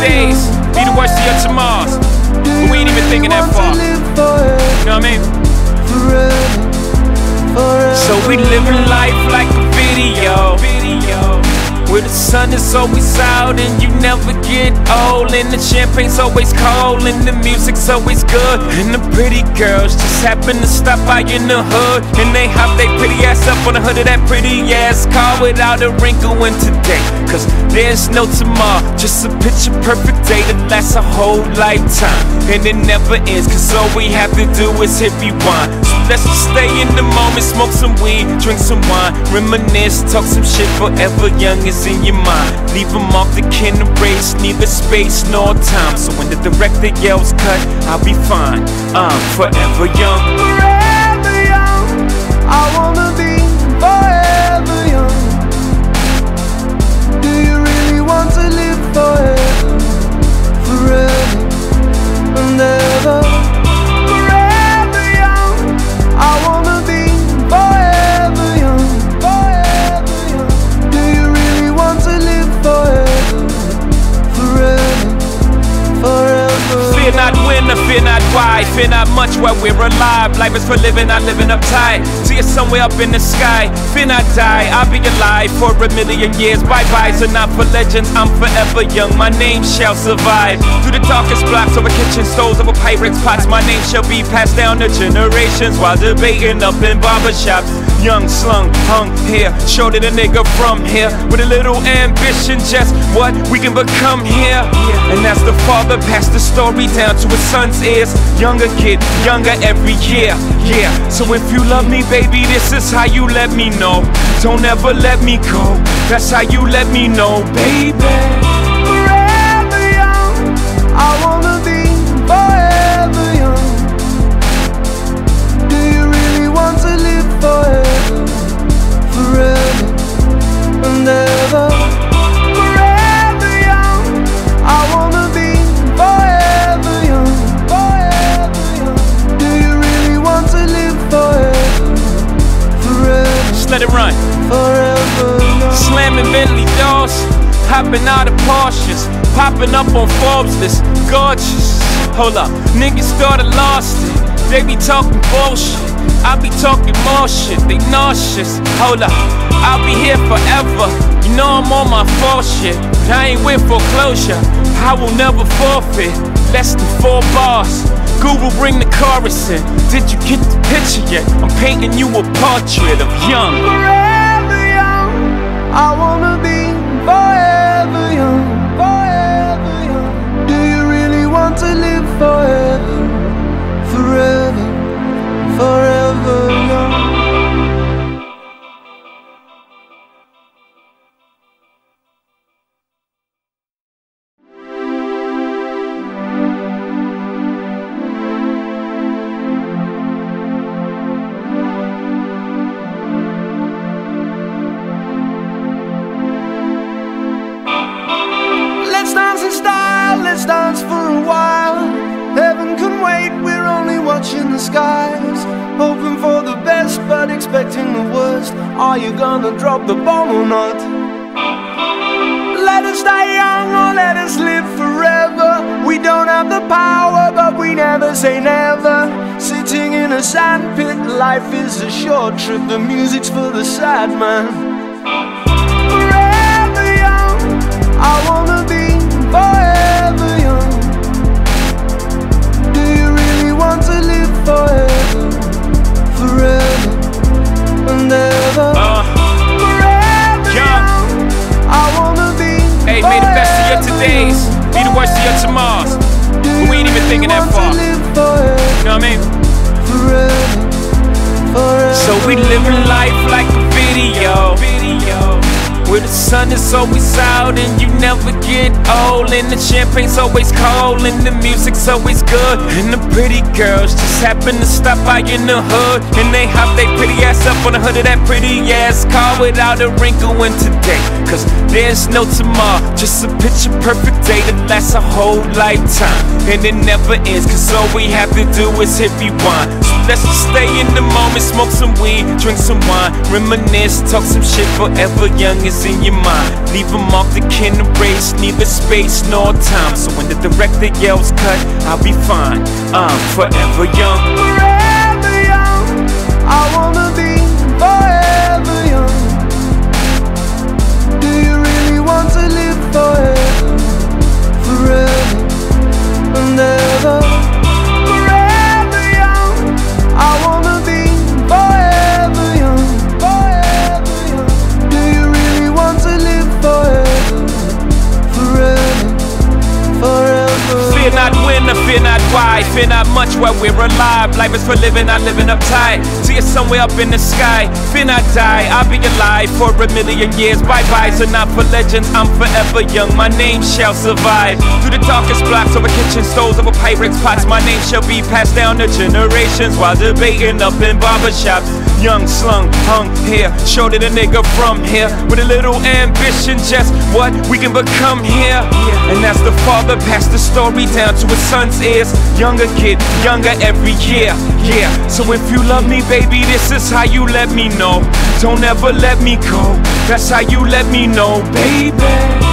Best of your todays be the worst of your tomorrows. But we ain't even thinking that far. You know what I mean? So we living life like a video. Where the sun is always out and you never get old. And the champagne's always cold and the music's always good. And the pretty girls just happen to stop by in the hood. And they hop they pretty ass up on the hood of that pretty ass car without a wrinkle in today. Cause there's no tomorrow, just a picture perfect day that lasts a whole lifetime. And it never ends, cause all we have to do is hit rewind. So let's just stay in the moment, smoke some weed, drink some wine, reminisce, talk some shit forever young in your mind. Leave them off the can erase, neither space nor time. So when the director yells cut, I'll be fine. I'm forever young. Forever young, I wanna be forever why, fear not much while we're alive. Life is for living, not living uptight. See you somewhere up in the sky. Fear I die, I'll be alive for a million years. Bye bye, so not for legends, I'm forever young. My name shall survive. Through the darkest blocks over kitchen stoves, over Pyrex pots, my name shall be passed down to generations while debating up in barbershops. Young, slung, hung here, showed it a nigga from here with a little ambition, just what we can become here. And as the father passed the story down to his son's ears, younger kid, younger every year. Yeah, so if you love me, baby, this is how you let me know. Don't ever let me go. That's how you let me know, baby. Let it run. Slamming Bentley doors, hopping out of Porsches, popping up on Forbes list, gorgeous. Hold up, niggas started lost it. They be talking bullshit, I be talking more shit. They nauseous. Hold up, I'll be here forever. You know I'm on my full shit, but I ain't with foreclosure. I will never forfeit. Less than four bars. Google bring the chorus in. Did you get the picture yet? I'm painting you a portrait of young. forever young. I wanna be forever young, forever young. Do you really want to live forever, forever, forever watching the skies. Hoping for the best, but expecting the worst. Are you gonna drop the bomb or not? Let us die young or let us live forever. We don't have the power, but we never say never. Sitting in a sandpit, life is a short trip. The music's for the sad man. Forever young, I wanna be we living life like. Where the sun is always out and you never get old. And the champagne's always cold and the music's always good. And the pretty girls just happen to stop by in the hood. And they hop they pretty ass up on the hood of that pretty ass car without a wrinkle in today. Cause there's no tomorrow, just a picture perfect day that lasts a whole lifetime. And it never ends, cause all we have to do is hit rewind. So let's just stay in the moment, smoke some weed, drink some wine, reminisce, talk some shit forever young in your mind. Leave a mark that can erase neither space nor time. So when the director yells cut, I'll be fine. I'm forever young. forever young. I wanna be When or fear not why. Fear not much while we're alive. Life is for living, not living uptight. See it somewhere up in the sky. Fear not die. I'll be alive for a million years. Bye bye, so not for legends. I'm forever young. My name shall survive. Through the darkest blocks over kitchen stoves, over Pyrex pots. My name shall be passed down to generations while debating up in barbershops. Young, slung, hung here. Showed it a nigga from here. With a little ambition, just what we can become here. And as the father passed the story down to his son's ears. Younger kid, younger every year. Yeah. So if you love me, baby, this is how you let me know. Don't ever let me go. That's how you let me know, baby.